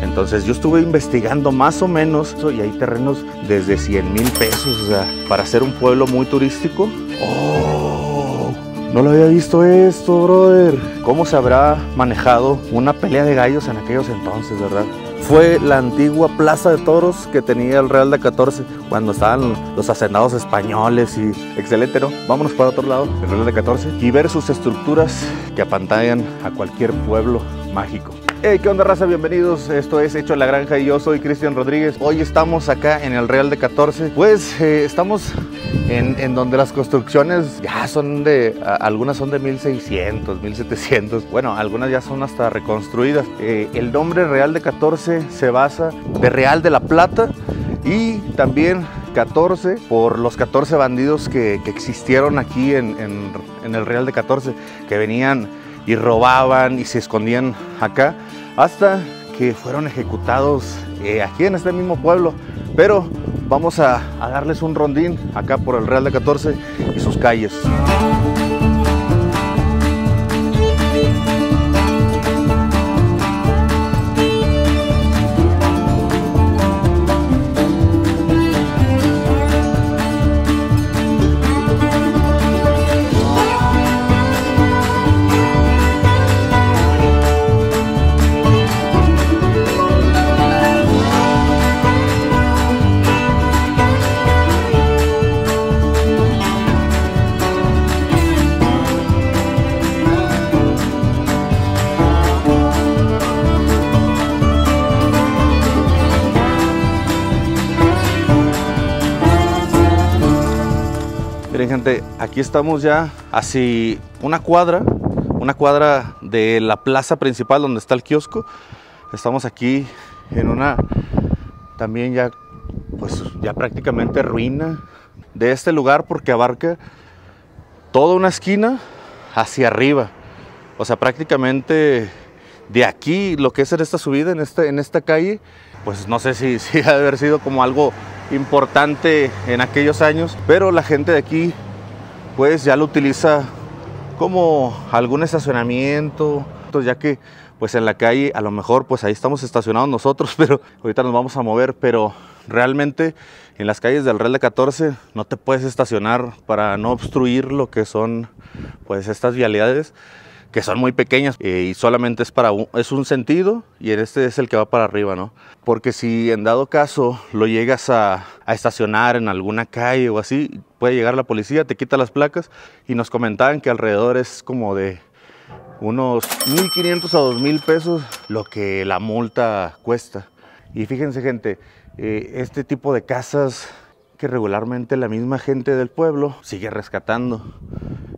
Entonces yo estuve investigando más o menos y hay terrenos desde 100 mil pesos, o sea, para ser un pueblo muy turístico. ¡Oh! No lo había visto esto, brother. ¿Cómo se habrá manejado una pelea de gallos en aquellos entonces, verdad? Fue la antigua plaza de toros que tenía el Real de 14 cuando estaban los hacendados españoles y excelente, ¿no? Vámonos para otro lado, el Real de 14, y ver sus estructuras que apantallan a cualquier pueblo mágico. Hey, ¿qué onda raza? Bienvenidos, esto es Hecho en la Granja y yo soy Cristian Rodríguez. Hoy estamos acá en el Real de 14, pues eh, estamos en, donde las construcciones ya son de, algunas son de 1600, 1700, bueno, algunas ya son hasta reconstruidas. Eh, el nombre Real de 14 se basa de Real de la Plata y también 14 por los 14 bandidos que, existieron aquí en, en el Real de 14, que venían y robaban y se escondían acá hasta que fueron ejecutados eh, aquí en este mismo pueblo. Pero vamos a, a darles un rondín acá por el Real de 14 y sus calles. Gente, aquí estamos ya así una cuadra, una cuadra de la plaza principal donde está el kiosco. Estamos aquí en una también ya pues ya prácticamente ruina de este lugar porque abarca toda una esquina hacia arriba. O sea, prácticamente de aquí lo que es en esta subida, en, en esta calle, pues no sé si, si ha de haber sido como algo importante en aquellos años, pero la gente de aquí pues ya lo utiliza como algún estacionamiento, ya que pues en la calle a lo mejor pues ahí estamos estacionados nosotros, pero ahorita nos vamos a mover, pero realmente en las calles del Real de 14 no te puedes estacionar para no obstruir lo que son pues estas vialidades que son muy pequeñas eh, y solamente es para un, es un sentido y este es el que va para arriba, ¿no? Porque si en dado caso lo llegas a, a, estacionar en alguna calle o así, puede llegar la policía, te quita las placas y nos comentaban que alrededor es como de unos 1.500 a 2.000 pesos lo que la multa cuesta. Y fíjense gente, eh, este tipo de casas que regularmente la misma gente del pueblo sigue rescatando.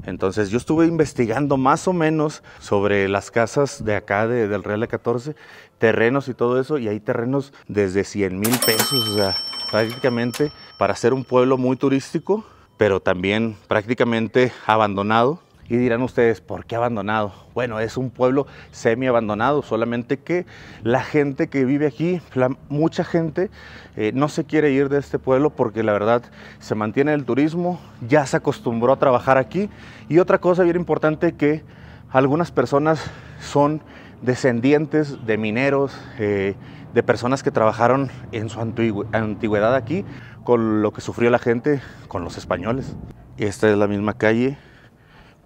Entonces yo estuve investigando más o menos sobre las casas de acá de, del Real de 14, terrenos y todo eso, y hay terrenos desde 100 mil pesos, o sea, prácticamente para ser un pueblo muy turístico, pero también prácticamente abandonado. Y dirán ustedes, ¿por qué abandonado? Bueno, es un pueblo semi abandonado, solamente que la gente que vive aquí, mucha gente eh, no se quiere ir de este pueblo porque la verdad se mantiene el turismo, ya se acostumbró a trabajar aquí. Y otra cosa bien importante que algunas personas son descendientes de mineros, eh, de personas que trabajaron en su antigüedad aquí, con lo que sufrió la gente con los españoles. Esta es la misma calle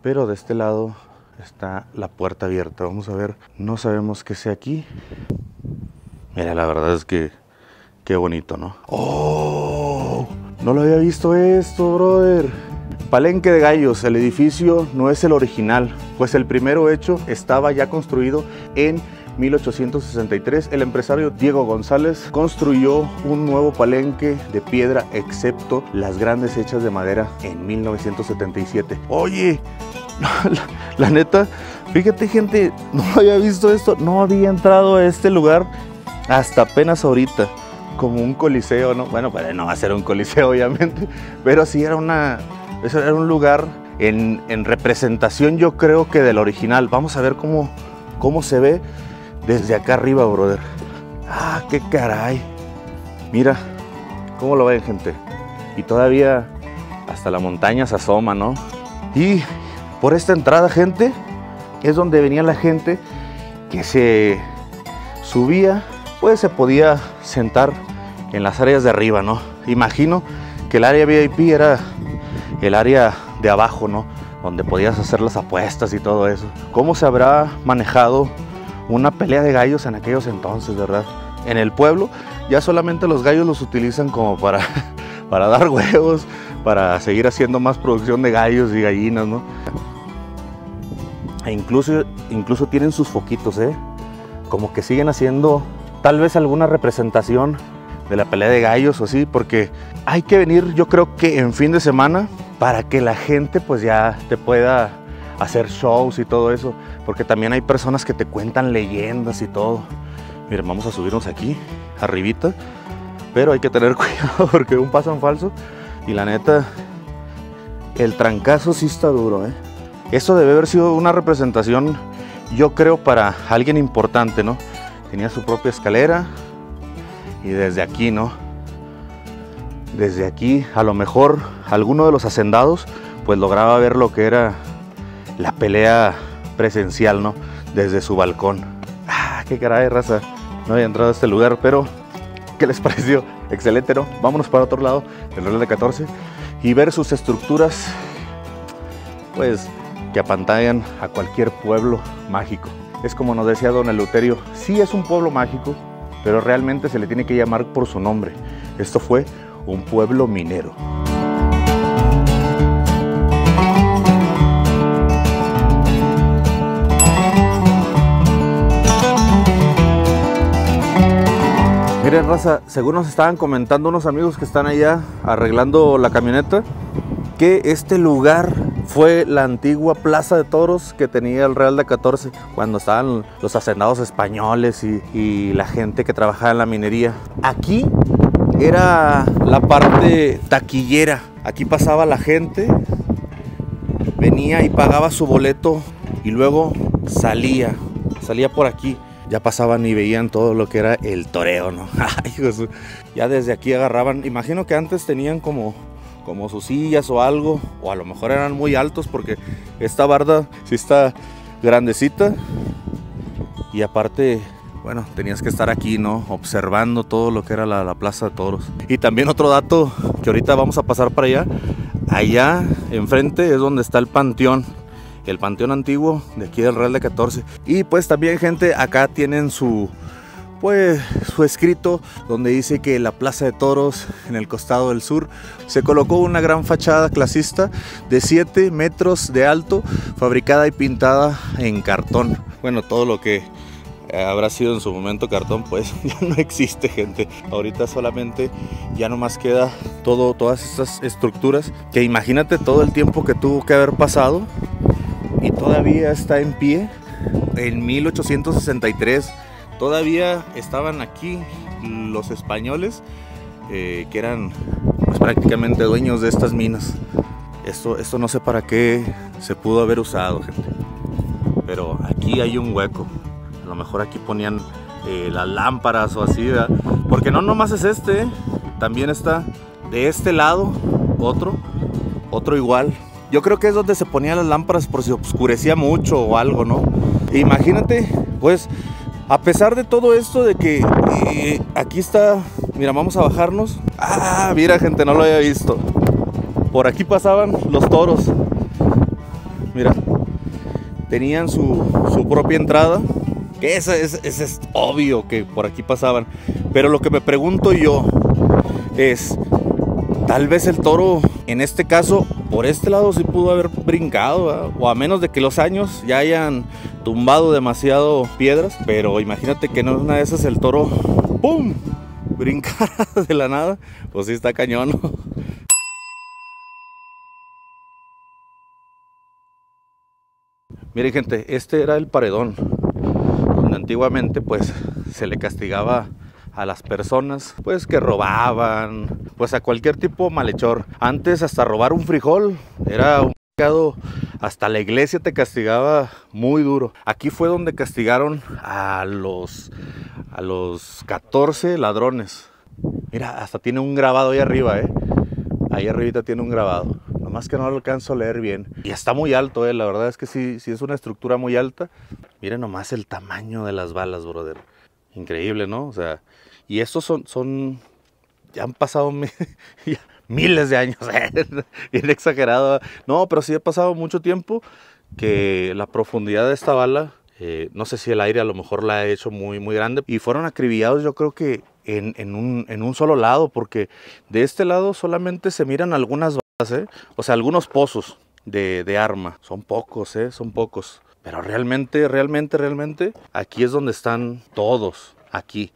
pero de este lado está la puerta abierta. Vamos a ver, no sabemos qué sea aquí. Mira, la verdad es que qué bonito, ¿no? ¡Oh! No lo había visto esto, brother. Palenque de Gallos, el edificio no es el original, pues el primero hecho estaba ya construido en 1863, el empresario Diego González construyó un nuevo palenque de piedra, excepto las grandes hechas de madera en 1977. Oye, la, neta, fíjate gente, no había visto esto, no había entrado a este lugar hasta apenas ahorita, como un coliseo, ¿no? Bueno, pues no va a ser un coliseo obviamente, pero sí era una, era un lugar en, en representación yo creo que del original. Vamos a ver cómo, cómo se ve desde acá arriba, brother. Ah, qué caray. Mira, cómo lo ven, gente. Y todavía hasta la montaña se asoma, ¿no? Y por esta entrada, gente, es donde venía la gente que se subía pues se podía sentar en las áreas de arriba, ¿no? Imagino que el área VIP era el área de abajo, ¿no? Donde podías hacer las apuestas y todo eso. ¿Cómo se habrá manejado una pelea de gallos en aquellos entonces, verdad? En el pueblo ya solamente los gallos los utilizan como para, para dar huevos, para seguir haciendo más producción de gallos y gallinas, ¿no? E incluso, incluso tienen sus foquitos, ¿eh? Como que siguen haciendo tal vez alguna representación de la pelea de gallos o así, porque hay que venir yo creo que en fin de semana para que la gente pues ya te pueda hacer shows y todo eso, porque también hay personas que te cuentan leyendas y todo. Miren, vamos a subirnos aquí, arribita, pero hay que tener cuidado porque un paso en falso y la neta, el trancazo sí está duro, ¿eh? Esto debe haber sido una representación, yo creo, para alguien importante, ¿no? Tenía su propia escalera y desde aquí, ¿no? Desde aquí, a lo mejor alguno de los hacendados, pues lograba ver lo que era la pelea presencial, ¿no? Desde su balcón. ¡Ah, qué caray, raza! No había entrado a este lugar, pero ¿qué les pareció? Excelente, ¿no? Vámonos para otro lado del Real de 14 y ver sus estructuras, pues que apantallan a cualquier pueblo mágico. Es como nos decía don Eleuterio, sí es un pueblo mágico, pero realmente se le tiene que llamar por su nombre. Esto fue un pueblo minero. Raza, según nos estaban comentando unos amigos que están allá arreglando la camioneta, que este lugar fue la antigua plaza de toros que tenía el Real de 14 cuando estaban los hacendados españoles y, y, la gente que trabajaba en la minería. Aquí era la parte taquillera. Aquí pasaba la gente, venía y pagaba su boleto y luego salía, salía por aquí ya pasaban y veían todo lo que era el toreo, ¿no? ya desde aquí agarraban, imagino que antes tenían como, como sus sillas o algo, o a lo mejor eran muy altos porque esta barda sí está grandecita y aparte bueno, tenías que estar aquí, ¿no? Observando todo lo que era la, la, Plaza de Toros. Y también otro dato que ahorita vamos a pasar para allá. Allá enfrente es donde está el panteón el Panteón Antiguo de aquí del Real de 14. Y pues también gente, acá tienen su pues su escrito donde dice que la Plaza de Toros en el costado del sur se colocó una gran fachada clasista de 7 metros de alto, fabricada y pintada en cartón. Bueno, todo lo que habrá sido en su momento cartón, pues ya no existe gente. Ahorita solamente ya no más queda todo, todas estas estructuras que imagínate todo el tiempo que tuvo que haber pasado y todavía está en pie. En 1863 todavía estaban aquí los españoles eh, que eran pues, prácticamente dueños de estas minas. Esto, esto no sé para qué se pudo haber usado, gente. Pero aquí hay un hueco. A lo mejor aquí ponían eh, las lámparas o así, ¿verdad? Porque no nomás es este, también está de este lado otro, otro igual, yo creo que es donde se ponían las lámparas por si oscurecía mucho o algo, ¿no? Imagínate, pues, a pesar de todo esto, de que aquí está, mira, vamos a bajarnos. Ah, mira, gente, no lo había visto. Por aquí pasaban los toros. Mira, tenían su, su propia entrada. Que es obvio que por aquí pasaban. Pero lo que me pregunto yo es, tal vez el toro, en este caso, por este lado sí pudo haber brincado, o a menos de que los años ya hayan tumbado demasiado piedras, pero imagínate que no es una de esas el toro, ¡pum! brincar de la nada, pues sí está cañón. Miren gente, este era el paredón, donde antiguamente pues se le castigaba a las personas pues que robaban, pues a cualquier tipo malhechor. Antes hasta robar un frijol era un pecado, hasta la iglesia te castigaba muy duro. Aquí fue donde castigaron a los a los 14 ladrones. Mira, hasta tiene un grabado ahí arriba, eh. Ahí arribita tiene un grabado. Nomás que no lo alcanzo a leer bien. Y está muy alto, eh. La verdad es que sí, sí es una estructura muy alta. Miren nomás el tamaño de las balas, brother. Increíble, ¿no? O sea, y estos son, son ya han pasado miles de años, bien exagerado. No, pero sí ha pasado mucho tiempo que la profundidad de esta bala, eh, no sé si el aire a lo mejor la ha hecho muy, muy grande, y fueron acribillados yo creo que en, en, un, en un, solo lado, porque de este lado solamente se miran algunas balas, ¿eh? o sea, algunos pozos de, de arma, son pocos, ¿eh? son pocos. Pero realmente, realmente, realmente, aquí es donde están todos, aquí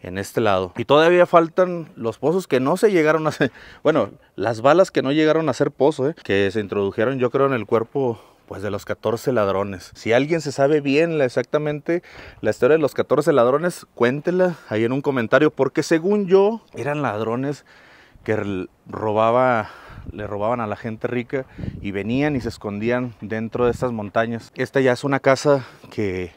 en este lado. Y todavía faltan los pozos que no se llegaron a hacer, bueno, las balas que no llegaron a ser pozo, ¿eh? que se introdujeron yo creo en el cuerpo pues de los 14 ladrones. Si alguien se sabe bien la, exactamente la historia de los 14 ladrones, cuéntela ahí en un comentario, porque según yo eran ladrones que robaba, le robaban a la gente rica y venían y se escondían dentro de estas montañas. Esta ya es una casa que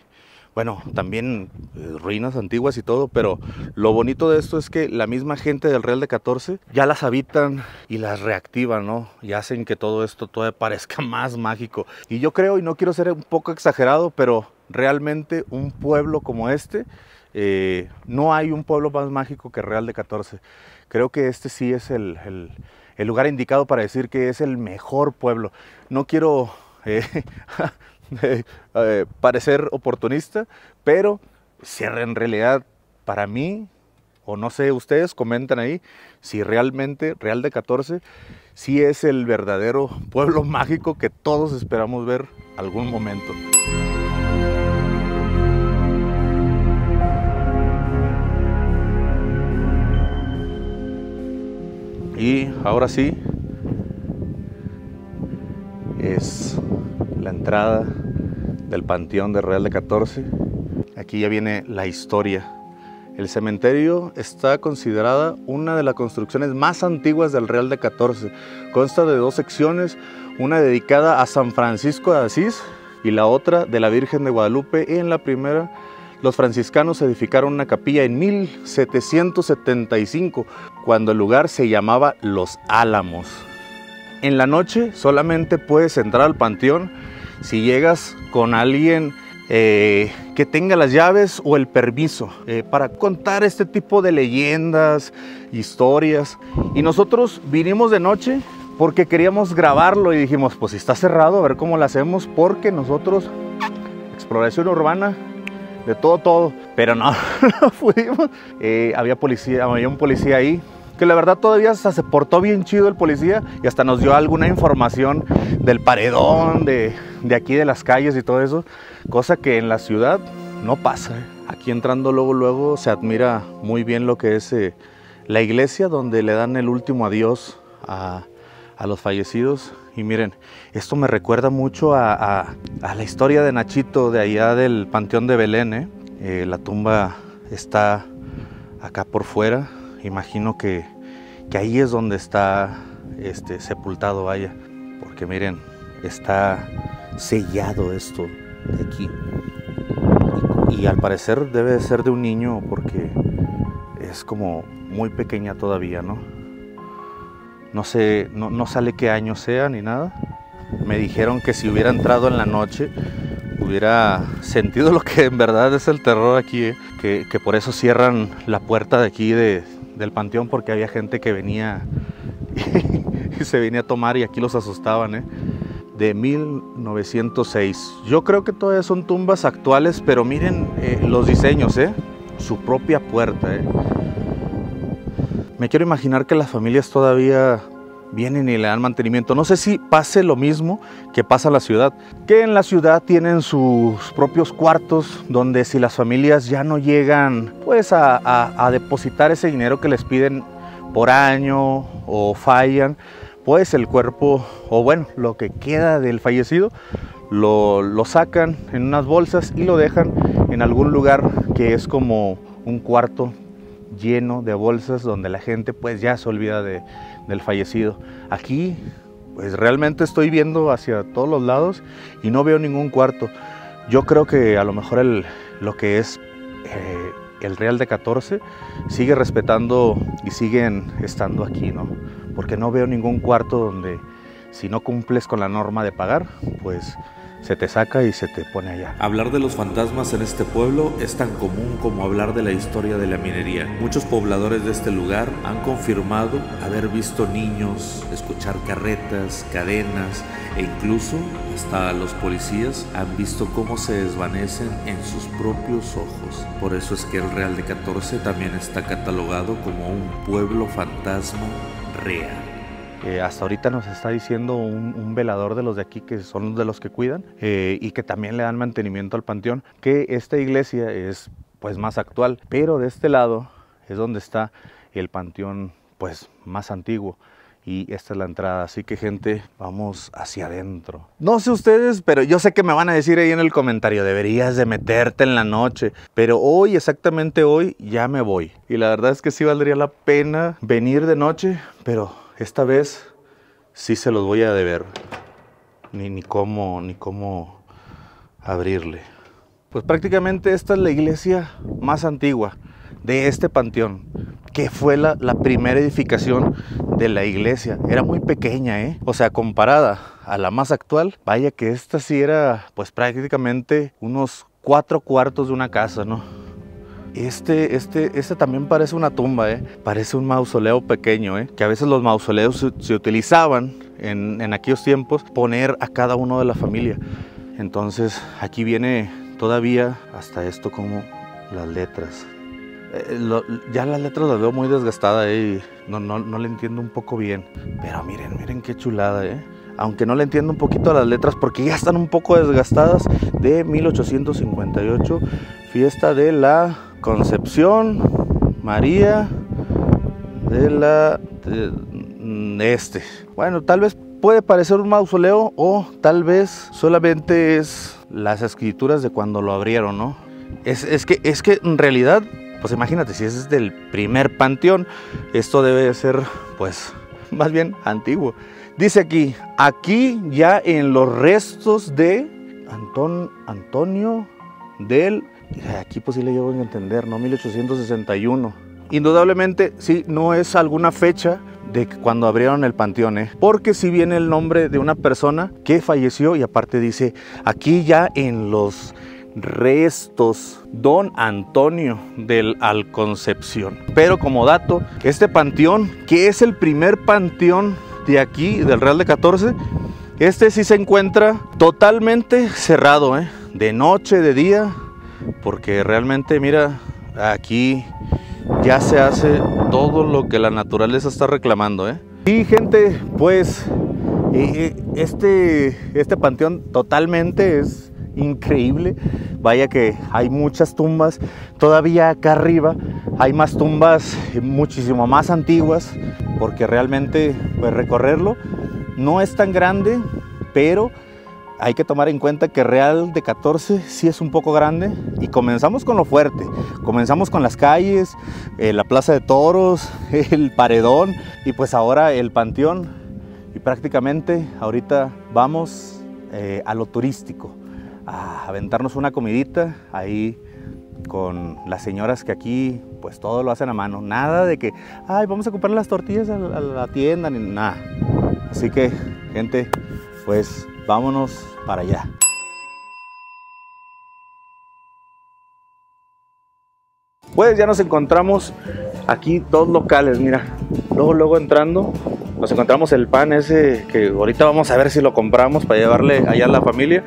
bueno, también eh, ruinas antiguas y todo, pero lo bonito de esto es que la misma gente del Real de 14 ya las habitan y las reactivan, ¿no? Y hacen que todo esto todavía parezca más mágico. Y yo creo, y no quiero ser un poco exagerado, pero realmente un pueblo como este, eh, no hay un pueblo más mágico que Real de 14. Creo que este sí es el, el, lugar indicado para decir que es el mejor pueblo. No quiero... Eh, eh, parecer oportunista, pero si en realidad para mí, o no sé, ustedes comentan ahí, si realmente Real de 14 si es el verdadero pueblo mágico que todos esperamos ver algún momento. Ahora sí, es la entrada del Panteón de Real de 14. Aquí ya viene la historia. El cementerio está considerada una de las construcciones más antiguas del Real de 14. Consta de dos secciones, una dedicada a San Francisco de Asís y la otra de la Virgen de Guadalupe. En la primera, los franciscanos edificaron una capilla en 1775, cuando el lugar se llamaba Los Álamos. En la noche solamente puedes entrar al panteón si llegas con alguien eh, que tenga las llaves o el permiso eh, para contar este tipo de leyendas, historias. Y nosotros vinimos de noche porque queríamos grabarlo y dijimos, pues si está cerrado, a ver cómo lo hacemos, porque nosotros, exploración urbana, de todo, todo, pero no, no pudimos. Eh, había policía, había un policía ahí que la verdad todavía se portó bien chido el policía y hasta nos dio alguna información del paredón, de, aquí de las calles y todo eso, cosa que en la ciudad no pasa. Aquí entrando luego, luego se admira muy bien lo que es eh, la iglesia donde le dan el último adiós a, los fallecidos. Y miren, esto me recuerda mucho a, la historia de Nachito de allá del Panteón de Belén. ¿eh? la tumba está acá por fuera imagino que, ahí es donde está este, sepultado, vaya, porque miren, está sellado esto de aquí. Y, al parecer debe de ser de un niño porque es como muy pequeña todavía, ¿no? No sé, no, sale qué año sea ni nada. Me dijeron que si hubiera entrado en la noche hubiera sentido lo que en verdad es el terror aquí, ¿eh? que, que, por eso cierran la puerta de aquí de, del panteón porque había gente que venía y, se venía a tomar y aquí los asustaban, ¿eh? de 1906. Yo creo que todavía son tumbas actuales, pero miren eh, los diseños, ¿eh? su propia puerta. ¿eh? Me quiero imaginar que las familias todavía vienen y le dan mantenimiento. No sé si pase lo mismo que pasa en la ciudad, que en la ciudad tienen sus propios cuartos donde si las familias ya no llegan pues a, depositar ese dinero que les piden por año o fallan, pues el cuerpo o bueno, lo que queda del fallecido lo, lo sacan en unas bolsas y lo dejan en algún lugar que es como un cuarto lleno de bolsas donde la gente pues ya se olvida de, del fallecido. Aquí pues realmente estoy viendo hacia todos los lados y no veo ningún cuarto. Yo creo que a lo mejor el, lo que es eh, el Real de 14 sigue respetando y siguen estando aquí, ¿no? Porque no veo ningún cuarto donde si no cumples con la norma de pagar, pues se te saca y se te pone allá. Hablar de los fantasmas en este pueblo es tan común como hablar de la historia de la minería. Muchos pobladores de este lugar han confirmado haber visto niños, escuchar carretas, cadenas e incluso hasta los policías han visto cómo se desvanecen en sus propios ojos. Por eso es que el Real de 14 también está catalogado como un pueblo fantasma real. Eh, hasta ahorita nos está diciendo un, velador de los de aquí, que son de los que cuidan eh, y que también le dan mantenimiento al panteón, que esta iglesia es pues más actual, pero de este lado es donde está el panteón pues más antiguo y esta es la entrada, así que gente, vamos hacia adentro. No sé ustedes, pero yo sé que me van a decir ahí en el comentario, deberías de meterte en la noche, pero hoy, exactamente hoy, ya me voy. Y la verdad es que sí valdría la pena venir de noche, pero esta vez sí se los voy a deber. Ni, ni cómo, ni cómo abrirle. Pues prácticamente esta es la iglesia más antigua de este panteón, que fue la, primera edificación de la iglesia. Era muy pequeña, ¿eh? O sea, comparada a la más actual, vaya que esta sí era pues prácticamente unos cuatro cuartos de una casa, ¿no? Este, este, este también parece una tumba, ¿eh? parece un mausoleo pequeño, ¿eh? que a veces los mausoleos se, utilizaban en, en, aquellos tiempos poner a cada uno de la familia. Entonces aquí viene todavía hasta esto como las letras. Eh, ya las letras las veo muy desgastadas ¿eh? y no, no, no le entiendo un poco bien. Pero miren, miren qué chulada, ¿eh? aunque no le entiendo un poquito a las letras porque ya están un poco desgastadas, de 1858, fiesta de la Concepción María de la este. Bueno, tal vez puede parecer un mausoleo o tal vez solamente es las escrituras de cuando lo abrieron, ¿no? Es, es, que, es que en realidad, pues imagínate, si es del primer panteón, esto debe ser, pues, más bien antiguo. Dice aquí, aquí ya en los restos de Antonio del Aquí pues sí le llevo a entender, ¿no? 1861. Indudablemente, sí, no es alguna fecha de cuando abrieron el panteón, ¿eh? porque si viene el nombre de una persona que falleció y aparte dice, aquí ya en los restos Don Antonio del Alconcepción. Pero como dato, este panteón, que es el primer panteón de aquí, del Real de 14, este sí se encuentra totalmente cerrado, ¿eh? de noche, de día, porque realmente mira, aquí ya se hace todo lo que la naturaleza está reclamando. ¿eh? Y gente, pues este, este panteón totalmente es increíble. Vaya que hay muchas tumbas. Todavía acá arriba hay más tumbas muchísimo más antiguas, porque realmente pues recorrerlo no es tan grande, pero hay que tomar en cuenta que Real de 14 sí es un poco grande y comenzamos con lo fuerte. Comenzamos con las calles, eh, la plaza de toros, el paredón y pues ahora el panteón. Y prácticamente ahorita vamos eh, a lo turístico, a aventarnos una comidita ahí con las señoras que aquí pues todo lo hacen a mano. Nada de que, ay, vamos a comprar las tortillas la, a la tienda, ni nada. Así que, gente, pues vámonos para allá. Pues ya nos encontramos aquí dos locales, mira. Luego, luego entrando, nos encontramos el pan ese que ahorita vamos a ver si lo compramos para llevarle allá a la familia.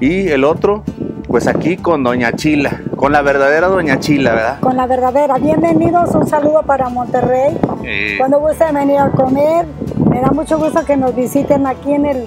Y el otro, pues aquí con Doña Chila, con la verdadera Doña Chila, ¿verdad? Con la verdadera. Bienvenidos, un saludo para Monterrey. Cuando gusten venir a comer, me da mucho gusto que nos visiten aquí en el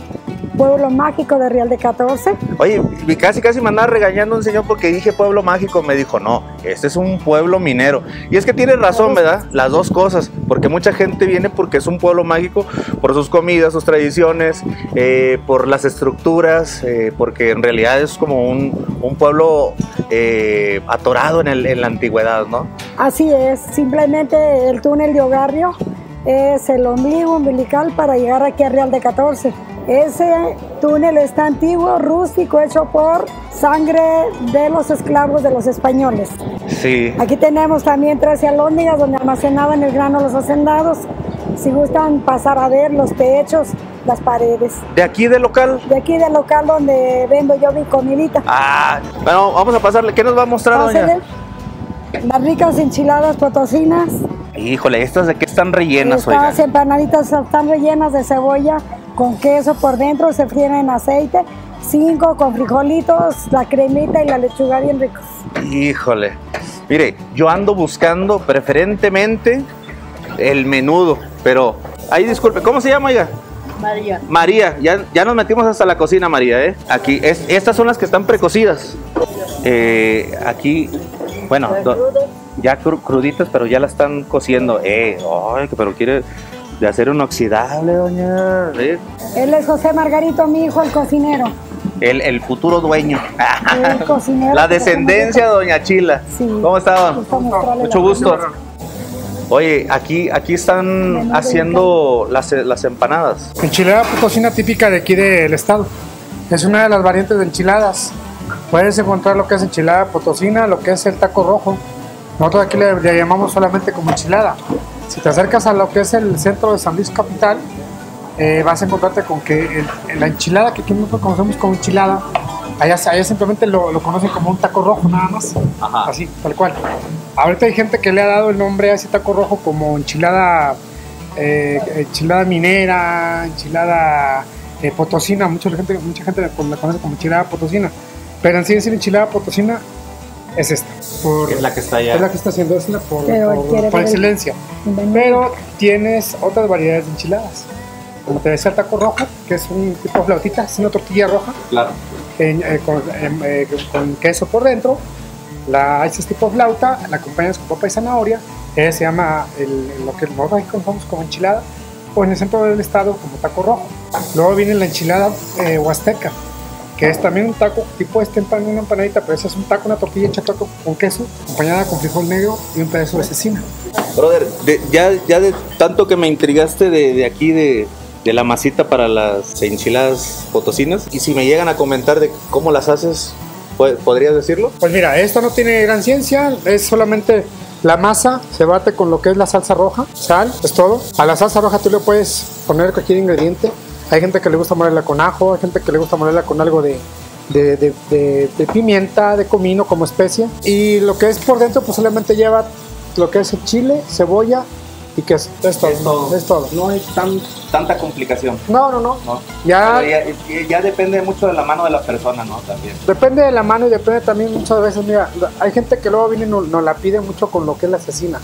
pueblo mágico de Real de 14. Oye, casi casi me andaba regañando un señor porque dije pueblo mágico, me dijo, no, este es un pueblo minero. Y es que tiene razón, ¿verdad? Las dos cosas, porque mucha gente viene porque es un pueblo mágico por sus comidas, sus tradiciones, eh, por las estructuras, eh, porque en realidad es como un, un pueblo eh, atorado en, el, en la antigüedad, ¿no? Así es, simplemente el túnel de Ogarrio es el ombligo umbilical para llegar aquí a Real de 14. Ese túnel está antiguo, rústico, hecho por sangre de los esclavos de los españoles. Sí. Aquí tenemos también tres alóndigas donde almacenaban el grano los hacendados. Si gustan pasar a ver los techos, las paredes. ¿De aquí del local? De aquí del local donde vendo yo mi comidita. Ah, bueno, vamos a pasarle. ¿Qué nos va a mostrar, doña? Pásele. Las ricas enchiladas potosinas. Híjole, ¿estas de qué están rellenas? Estas empanaditas están rellenas de cebolla con queso por dentro, se fríen en aceite. Cinco con frijolitos, la cremita y la lechuga bien ricos. Híjole. Mire, yo ando buscando preferentemente el menudo, pero ahí disculpe, ¿cómo se llama, oiga? María. María, ya, ya nos metimos hasta la cocina, María, ¿eh? Aquí, es, estas son las que están precocidas. Eh, aquí, bueno, do- ya cru- cruditas, pero ya la están cociendo. Eh, ay, que pero quiere de acero inoxidable, doña. ¿eh? Él es José Margarito, mi hijo, el cocinero. El, el futuro dueño. El cocinero. La descendencia de doña Chila. Sí. ¿Cómo estaban? Mucho gusto. Oye, aquí, aquí están haciendo las, las empanadas. Enchilada potosina típica de aquí del estado. Es una de las variantes de enchiladas. Puedes encontrar lo que es enchilada potosina, lo que es el taco rojo. Nosotros aquí le, le llamamos solamente como enchilada. Si te acercas a lo que es el centro de San Luis Capital, eh, vas a encontrarte con que el- la enchilada que aquí nosotros conocemos como enchilada, allá, allá simplemente lo, lo conocen como un taco rojo nada más. Ajá. Así, tal cual. Ahorita hay gente que le ha dado el nombre a ese taco rojo como enchilada, eh, enchilada minera, enchilada eh, potosina. Mucha gente, mucha gente la con- la conoce como enchilada potosina. Pero en sí, la enchilada potosina es esta. Por, Es la que está es la allá. que está haciendo, es la por, por- por excelencia. Pero tienes otras variedades de enchiladas. Como te decía, el taco rojo, que es un tipo de flautita, es una tortilla roja Claro. en- eh, con, em, eh, con queso por dentro. La haces tipo flauta, la acompañas con papa y zanahoria. Ese se llama el- lo que nosotros aquí conocemos como enchilada, o en el centro del estado como taco rojo. Luego viene la enchilada eh, huasteca, que es también un taco tipo este empan- una empanadita, pero ese es un taco, una tortilla hecha taco con queso, acompañada con frijol negro y un pedazo de cecina. Brother, de- ya, ya de tanto que me intrigaste de, de aquí de, de la masita para las enchiladas potosinas, y si me llegan a comentar de cómo las haces, ¿pod- ¿podrías decirlo? Pues mira, esto no tiene gran ciencia, es solamente la masa, se bate con lo que es la salsa roja, sal, es todo. A la salsa roja tú le puedes poner cualquier ingrediente. Hay gente que le gusta molerla con ajo, hay gente que le gusta molerla con algo de, de, de- de- de pimienta, de comino como especia. Y lo que es por dentro pues solamente lleva lo que es el chile, cebolla y queso. Es todo. Es todo. Es todo. No hay tan, tanta complicación. No, no, no. ¿no? Ya ya, ya depende mucho de la mano de la persona, ¿no? También. Depende de la mano y depende también muchas veces, mira, hay gente que luego viene y nos, nos la pide mucho con lo que es la cecina.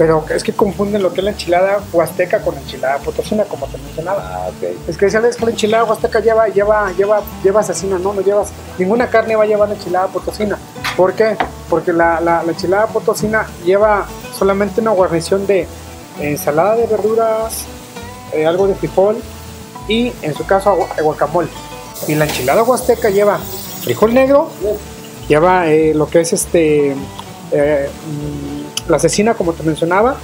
Pero es que confunden lo que es la enchilada huasteca con la enchilada potosina, como te mencionaba. Ah. Es que decían, es que la enchilada huasteca lleva, lleva, lleva, lleva cecina, no, no llevas, ninguna carne va a llevar la enchilada potosina. ¿Por qué? Porque la, la, la enchilada potosina lleva solamente una guarnición de ensalada de verduras, eh, algo de frijol y en su caso agua- guacamole. Y la enchilada huasteca lleva frijol negro, lleva eh, lo que es este eh, la cecina como te mencionaba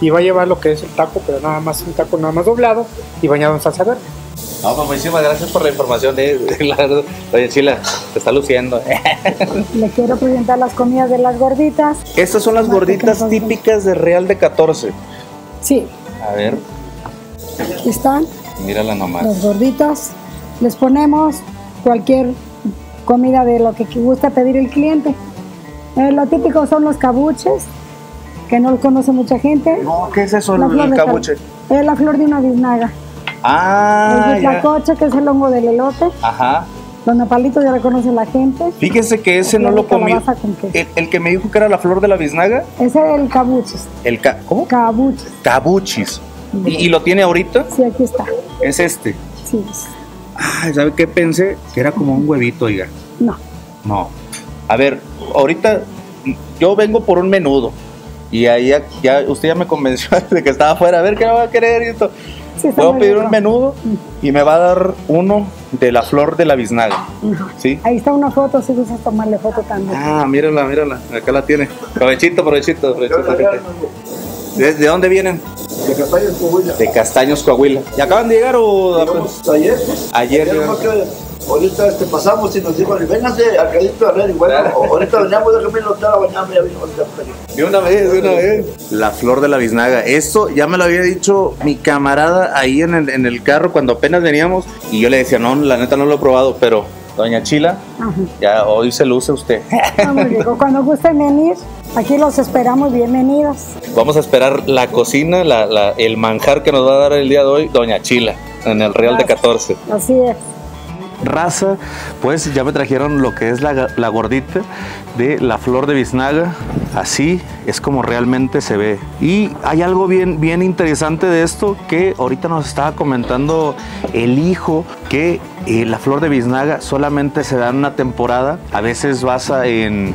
y va a llevar lo que es el taco, pero nada más un taco nada más doblado y bañado en salsa verde. No, pues muchísimas gracias por la información. Eh. Oye, Chila, te está luciendo. Le quiero presentar las comidas de las gorditas. Estas son las gorditas típicas de Real de 14. Sí, A ver, aquí están mírala nomás. las gorditas. Les ponemos cualquier comida de lo que gusta pedir el cliente. Eh, lo típico son los cabuches, que no lo conoce mucha gente. No, ¿qué es eso, La el, flor el de cabuche? Es la flor de una biznaga. Ah, el huitlacoche, que es el hongo del elote. Ajá. Los nopalitos ya lo conoce la gente. Fíjese que ese no lo comí. El, el que me dijo que era la flor de la biznaga, Ese es el cabuches. el ca- ¿cómo? Cabuchis. ¿Y, y lo tiene ahorita? Sí, aquí está. Es este. Sí. Ay, ¿sabe qué pensé? Que era como un huevito, oiga. No. No. A ver, ahorita yo vengo por un menudo. Y ahí ya, ya- usted ya me convenció de que estaba afuera. A ver qué me va a querer y esto. Sí, está Voy a muy pedir rico. un menudo y me va a dar uno de la flor de la biznaga. ¿Sí? Ahí está una foto, si gustas tomarle foto también. Ah, mírala, mírala. Acá la tiene. Provechito, provechito, provechito. ¿De, de dónde vienen? De Castaños, Coahuila. De Castaños, Coahuila. ¿Y acaban de llegar o Llegamos ayer. ayer? Ahorita este, pasamos y nos dijo, vénganse al Cadito de Red. Y bueno, ahorita veníamos de camino hotel a bañarme, ya vino. De una vez, de una vez. La flor de la biznaga. Esto ya me lo había dicho mi camarada ahí en el, en el carro cuando apenas veníamos. Y yo le decía, no, la neta no lo he probado, pero doña Chila, ya hoy se luce usted. Rico. Cuando gusten venir, aquí los esperamos bienvenidos. Vamos a esperar la cocina, la- la- el manjar que nos va a dar el día de hoy, doña Chila, en el Real de 14. Así es. Raza, pues ya me trajeron lo que es la, la gordita de la flor de biznaga. Así es como realmente se ve. Y hay algo bien, bien interesante de esto que ahorita nos estaba comentando el hijo que eh, la flor de biznaga solamente se da en una temporada. A veces vas a en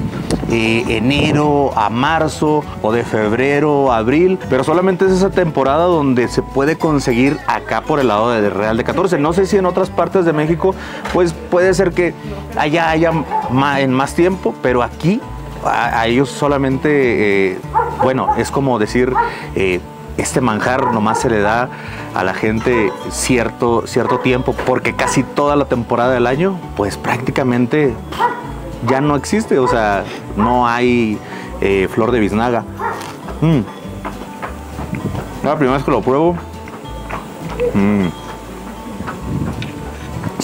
eh, enero a marzo o de febrero a abril, pero solamente es esa temporada donde se puede conseguir acá por el lado de Real de 14. No sé si en otras partes de México, pues puede ser que allá haya ma- en más tiempo, pero aquí a, ellos solamente, eh, bueno, es como decir, eh, este manjar nomás se le da a la gente cierto, cierto tiempo, porque casi toda la temporada del año, pues prácticamente ya no existe, o sea, no hay eh, flor de biznaga. Mm. La primera vez que lo pruebo. mm.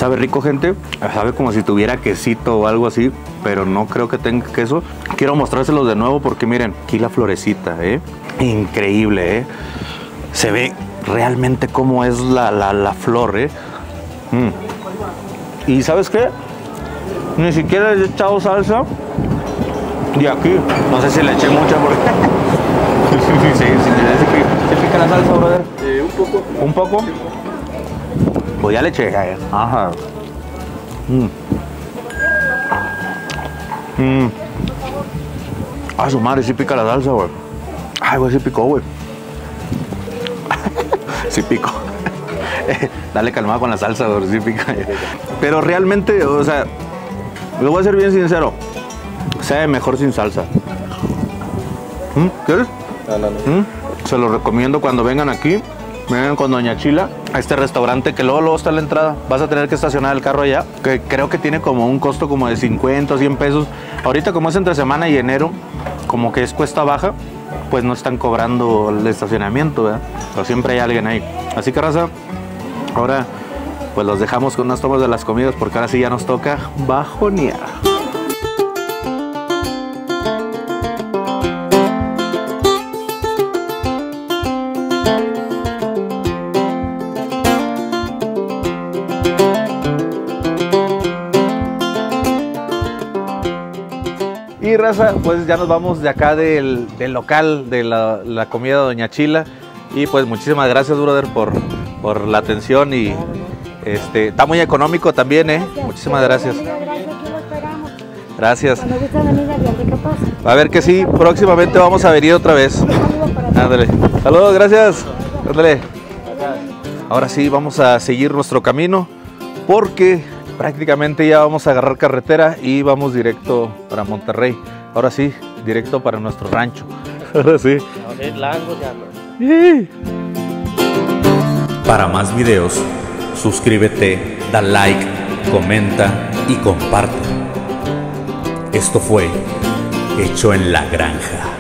Sabe rico, gente. Sabe como si tuviera quesito o algo así, pero no creo que tenga queso. Quiero mostrárselos de nuevo porque miren, aquí la florecita, ¿eh? Increíble, ¿eh? Se ve realmente cómo es la, la- la flor, ¿eh? Mm. ¿Y sabes qué? Ni siquiera he echado salsa. Y aquí, no sé si le eché mucha porque. sí, sí, sí, sí, ¿Se pica la salsa, brother? un poco. ¿Un poco? Ya le eché. ya, ya. Ajá. Mm. Mm. Ah, su madre, sí pica la salsa, güey. Ay, güey, sí picó, güey. sí picó. Dale calmado con la salsa, güey, sí pica. Pero realmente, o sea, le voy a ser bien sincero. Sabe mejor sin salsa. ¿Mm? ¿Quieres? ¿Mm? Se lo recomiendo cuando vengan aquí. Vengan con Doña Chila a este restaurante que luego, luego está la entrada. Vas a tener que estacionar el carro allá. Que creo que tiene como un costo como de 50 o 100 pesos. Ahorita como es entre semana y enero, como que es cuesta baja, pues no están cobrando el estacionamiento, ¿verdad? Pero siempre hay alguien ahí. Así que raza, ahora pues los dejamos con unas tomas de las comidas porque ahora sí ya nos toca bajonear. Raza, pues ya nos vamos de acá del, del local de la, la comida de Doña Chila. Y pues muchísimas gracias, brother, por, por la atención y este está muy económico también, ¿eh? Muchísimas gracias. Gracias, a Real de 14. A ver que sí, próximamente vamos a venir otra vez. Ándale. Saludos, gracias. Ándale. Ahora sí, vamos a seguir nuestro camino porque prácticamente ya vamos a agarrar carretera y vamos directo para Monterrey. Ahora sí, directo para nuestro rancho. Ahora sí. Sí. Para más videos, suscríbete, da like, comenta y comparte. Esto fue Hecho en la Granja.